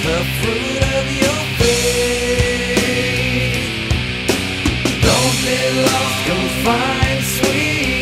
the fruit of your faith. Don't be lost, you'll find sweet.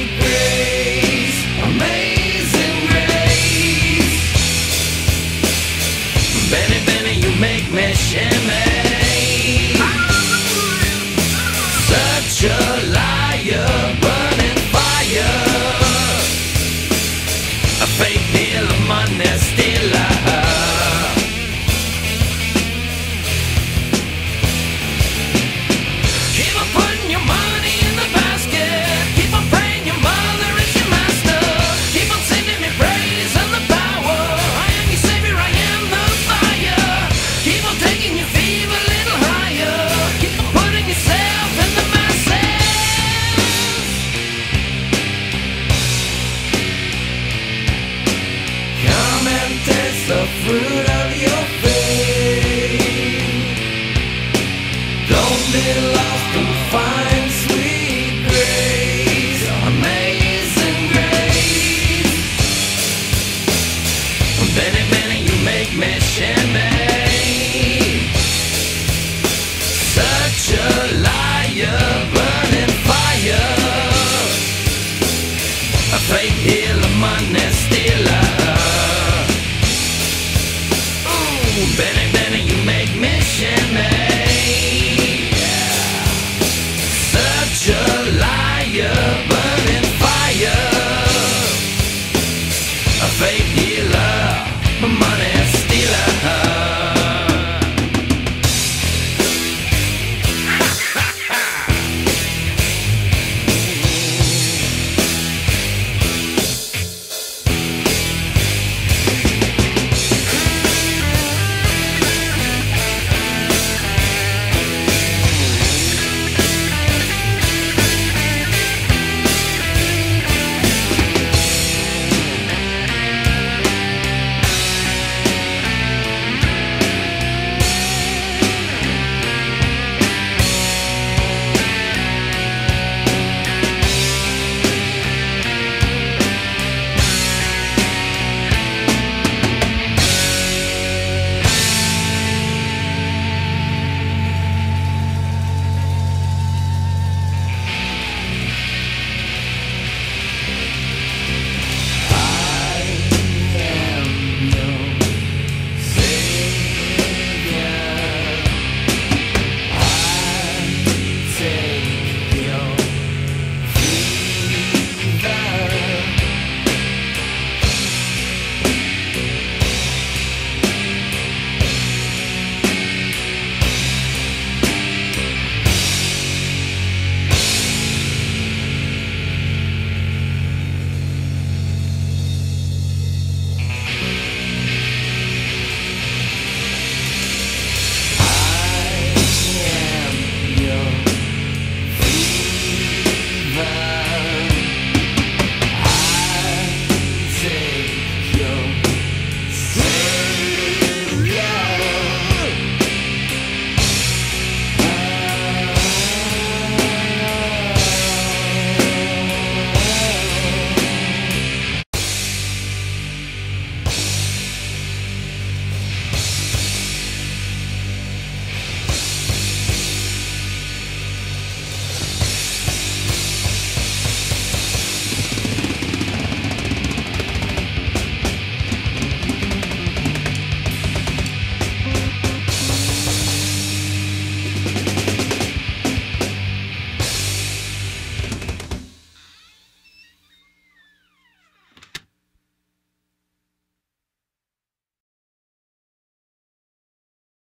the fruit